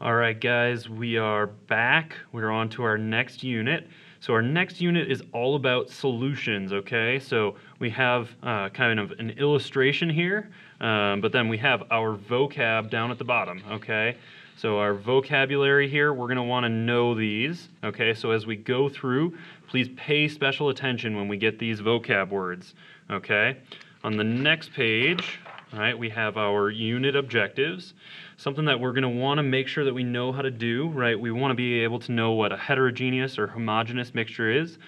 All right, guys, we are back. We're on to our next unit. So our next unit is all about solutions, okay? So we have uh, kind of an illustration here, um, but then we have our vocab down at the bottom, okay? So our vocabulary here, we're gonna wanna know these, okay? So as we go through, please pay special attention when we get these vocab words, okay? On the next page, all right, we have our unit objectives something that we're going to want to make sure that we know how to do, right? We want to be able to know what a heterogeneous or homogeneous mixture is.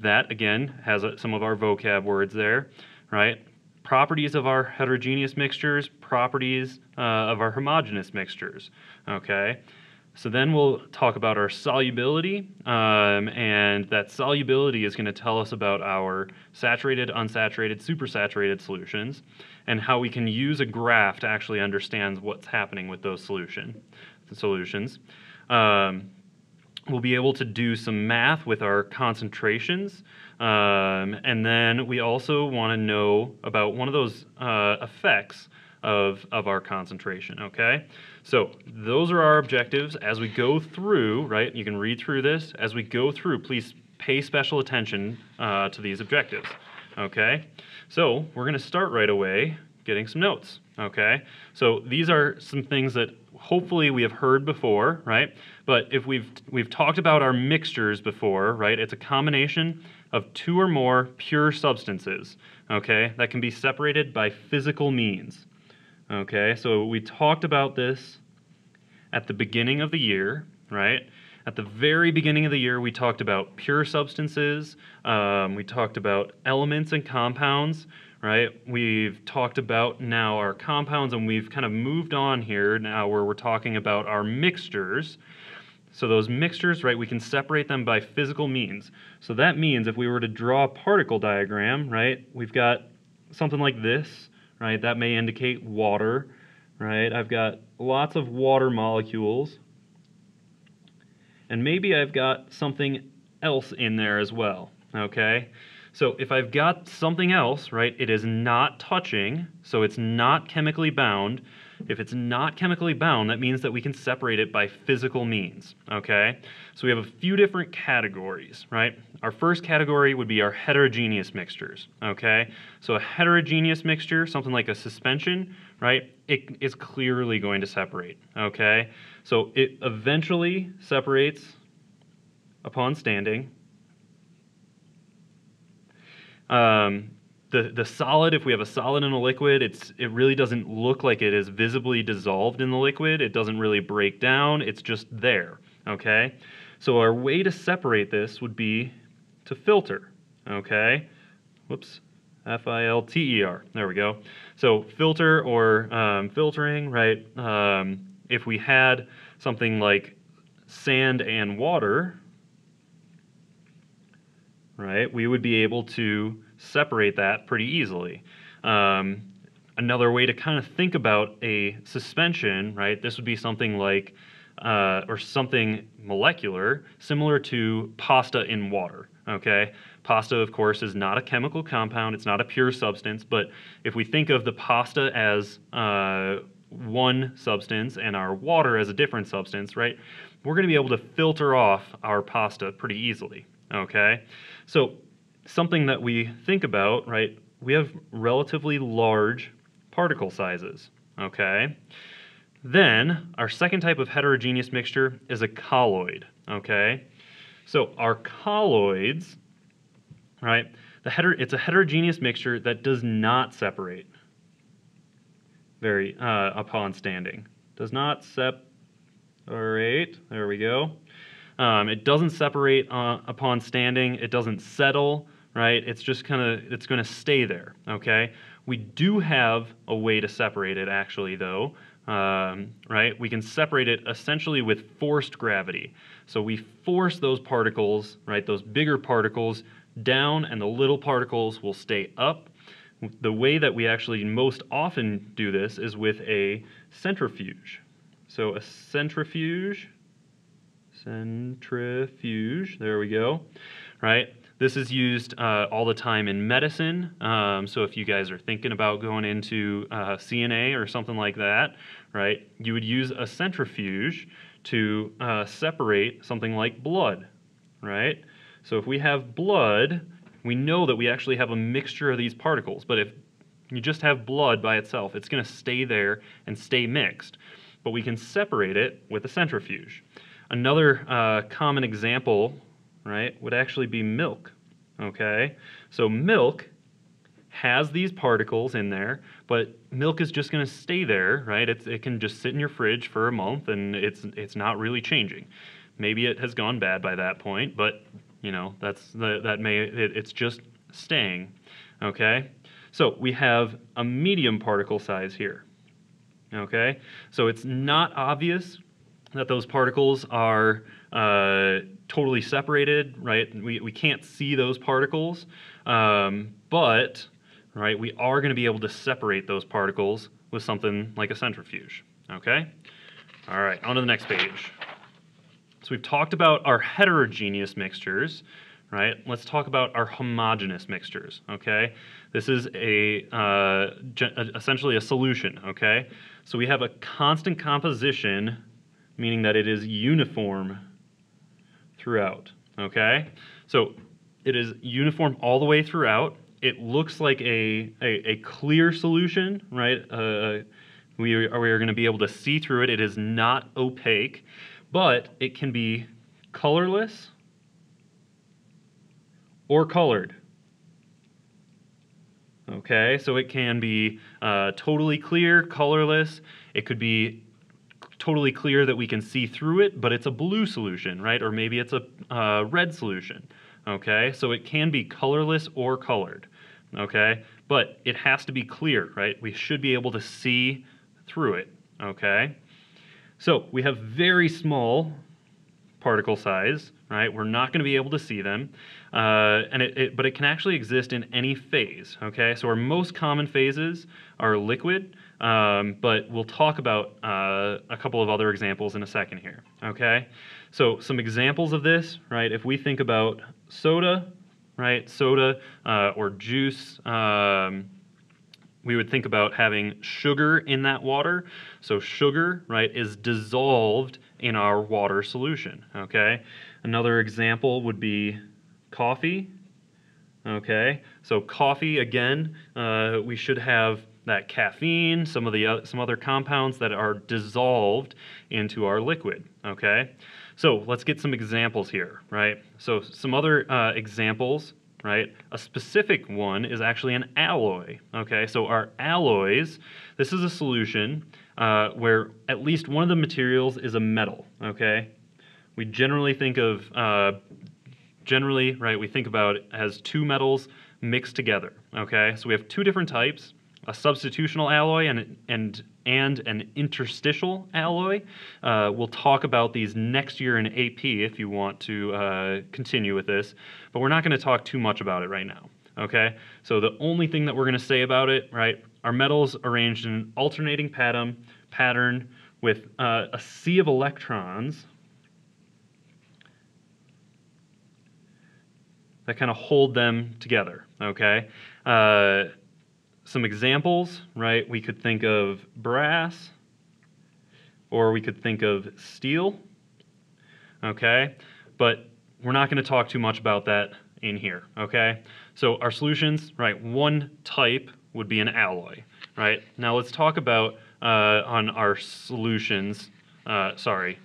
That, again, has some of our vocab words there, right? Properties of our heterogeneous mixtures, properties uh, of our homogeneous mixtures, okay? So then we'll talk about our solubility, um, and that solubility is going to tell us about our saturated, unsaturated, supersaturated solutions, and how we can use a graph to actually understand what's happening with those solution solutions. Um, we'll be able to do some math with our concentrations, um, and then we also want to know about one of those uh, effects of, of our concentration, okay? So those are our objectives. As we go through, right, you can read through this. As we go through, please pay special attention uh, to these objectives, okay? So we're going to start right away getting some notes, okay? So these are some things that hopefully we have heard before, right? But if we've we've talked about our mixtures before, right? It's a combination of two or more pure substances, okay? That can be separated by physical means. Okay, so we talked about this at the beginning of the year, right? At the very beginning of the year, we talked about pure substances, um, we talked about elements and compounds, right? We've talked about now our compounds, and we've kind of moved on here now where we're talking about our mixtures. So those mixtures, right, we can separate them by physical means. So that means if we were to draw a particle diagram, right, we've got something like this, right? That may indicate water, right? I've got lots of water molecules. And maybe I've got something else in there as well, okay? So if I've got something else, right, it is not touching, so it's not chemically bound. If it's not chemically bound, that means that we can separate it by physical means, okay? So we have a few different categories, right? Our first category would be our heterogeneous mixtures, okay? So a heterogeneous mixture, something like a suspension, right, it is clearly going to separate, okay? So it eventually separates upon standing. Um, the, the solid, if we have a solid in a liquid, it's, it really doesn't look like it is visibly dissolved in the liquid. It doesn't really break down. It's just there, okay? So our way to separate this would be to filter, okay? Whoops, F-I-L-T-E-R, there we go. So filter or um, filtering, right? Um, if we had something like sand and water, right, we would be able to separate that pretty easily. Um, another way to kind of think about a suspension, right, this would be something like, uh, or something molecular, similar to pasta in water, okay? Pasta, of course, is not a chemical compound, it's not a pure substance, but if we think of the pasta as uh, one substance and our water as a different substance, right, we're going to be able to filter off our pasta pretty easily, okay? So something that we think about, right, we have relatively large particle sizes, okay? Then our second type of heterogeneous mixture is a colloid, okay? So our colloids, right, the heter it's a heterogeneous mixture that does not separate very uh, upon standing. Does not separate, there we go. Um, it doesn't separate uh, upon standing. It doesn't settle, right? It's just kind of, it's going to stay there, okay? We do have a way to separate it, actually, though, um, right? We can separate it essentially with forced gravity. So we force those particles, right, those bigger particles, down, and the little particles will stay up. The way that we actually most often do this is with a centrifuge. So a centrifuge centrifuge. There we go. Right. This is used uh, all the time in medicine. Um, so if you guys are thinking about going into uh, CNA or something like that, right, you would use a centrifuge to uh, separate something like blood, right? So if we have blood, we know that we actually have a mixture of these particles. But if you just have blood by itself, it's going to stay there and stay mixed. But we can separate it with a centrifuge. Another uh, common example, right, would actually be milk. Okay, so milk has these particles in there, but milk is just going to stay there, right? It's, it can just sit in your fridge for a month, and it's it's not really changing. Maybe it has gone bad by that point, but you know that's the, that may it, it's just staying. Okay, so we have a medium particle size here. Okay, so it's not obvious that those particles are uh, totally separated, right? We, we can't see those particles, um, but right, we are going to be able to separate those particles with something like a centrifuge. Okay? All right, on to the next page. So we've talked about our heterogeneous mixtures, right? Let's talk about our homogeneous mixtures, okay? This is a uh, essentially a solution, okay? So we have a constant composition meaning that it is uniform throughout, okay? So it is uniform all the way throughout. It looks like a, a, a clear solution, right? Uh, we are, we are going to be able to see through it. It is not opaque, but it can be colorless or colored. Okay, so it can be uh, totally clear, colorless. It could be totally clear that we can see through it, but it's a blue solution, right? Or maybe it's a uh, red solution, okay? So it can be colorless or colored, okay? But it has to be clear, right? We should be able to see through it, okay? So we have very small particle size, right? We're not going to be able to see them, uh, and it, it, but it can actually exist in any phase, okay? So our most common phases are liquid, um, but we'll talk about uh, a couple of other examples in a second here, okay? So some examples of this, right? If we think about soda, right? Soda uh, or juice, um, we would think about having sugar in that water. So sugar, right, is dissolved in our water solution, okay? Another example would be coffee, okay? So coffee, again, uh, we should have that caffeine, some of the uh, some other compounds that are dissolved into our liquid. Okay, so let's get some examples here, right? So some other uh, examples, right? A specific one is actually an alloy. Okay, so our alloys, this is a solution uh, where at least one of the materials is a metal. Okay, we generally think of uh, generally, right? We think about it as two metals mixed together. Okay, so we have two different types a substitutional alloy and, and, and an interstitial alloy. Uh, we'll talk about these next year in AP if you want to uh, continue with this, but we're not going to talk too much about it right now. Okay, so the only thing that we're going to say about it, right, are metals arranged in an alternating pattern, pattern with uh, a sea of electrons that kind of hold them together. Okay. Some examples, right? We could think of brass, or we could think of steel, okay? But we're not going to talk too much about that in here, okay? So our solutions, right, one type would be an alloy, right? Now let's talk about uh, on our solutions, uh, sorry,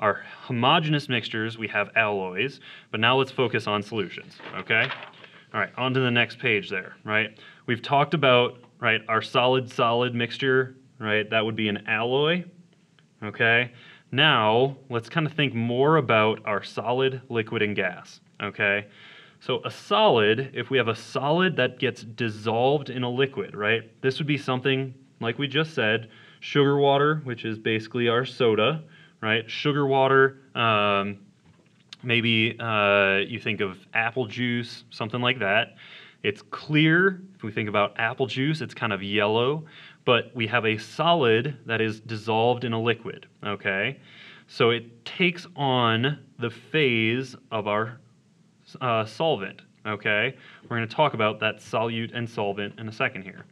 our homogeneous mixtures, we have alloys, but now let's focus on solutions, okay? All right, on to the next page there, right? We've talked about, right, our solid-solid mixture, right? That would be an alloy, okay? Now, let's kind of think more about our solid, liquid, and gas, okay? So a solid, if we have a solid that gets dissolved in a liquid, right? This would be something, like we just said, sugar water, which is basically our soda, right? Sugar water, um, maybe uh, you think of apple juice, something like that. It's clear. If we think about apple juice, it's kind of yellow, but we have a solid that is dissolved in a liquid, okay? So it takes on the phase of our uh, solvent, okay? We're going to talk about that solute and solvent in a second here,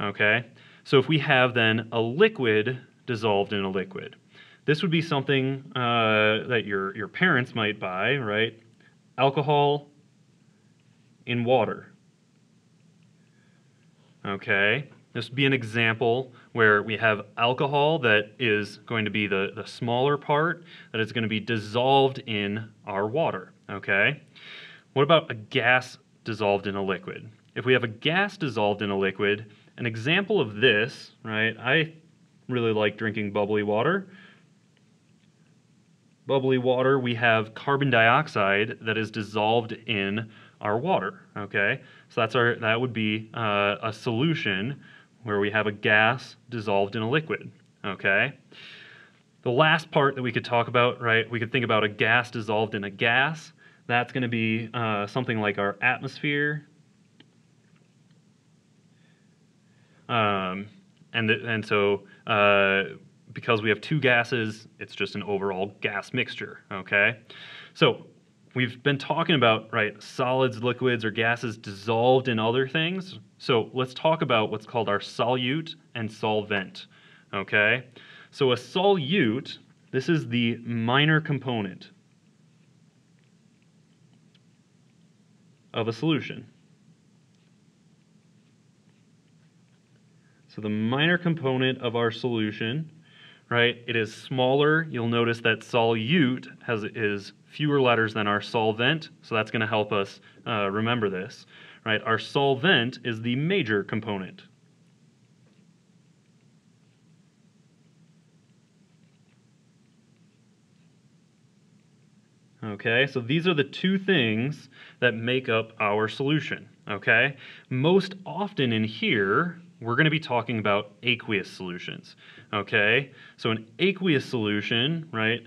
okay? So if we have then a liquid dissolved in a liquid. This would be something uh, that your, your parents might buy, right? Alcohol in water. Okay, this would be an example where we have alcohol that is going to be the, the smaller part that is going to be dissolved in our water. Okay, what about a gas dissolved in a liquid? If we have a gas dissolved in a liquid, an example of this, right? I really like drinking bubbly water. Bubbly water, we have carbon dioxide that is dissolved in our water. Okay, so that's our that would be uh, a solution where we have a gas dissolved in a liquid. Okay. The last part that we could talk about, right? We could think about a gas dissolved in a gas. That's going to be uh, something like our atmosphere. Um, and and so uh, because we have two gases, it's just an overall gas mixture. Okay. So we've been talking about right solids, liquids, or gases dissolved in other things. So let's talk about what's called our solute and solvent. Okay, so a solute, this is the minor component of a solution. So the minor component of our solution right? It is smaller. You'll notice that solute has is fewer letters than our solvent, so that's going to help us uh, remember this, right? Our solvent is the major component. Okay, so these are the two things that make up our solution. Okay, most often in here, we're going to be talking about aqueous solutions. Okay, so an aqueous solution, right,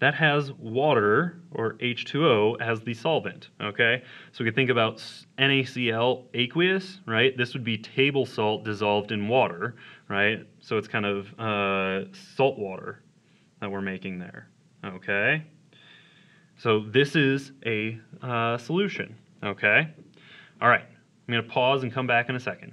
that has water or H2O as the solvent. Okay, so we can think about NaCl aqueous, right? This would be table salt dissolved in water, right? So it's kind of uh, salt water that we're making there. Okay, so this is a uh, solution. Okay, all right. I'm to pause and come back in a second.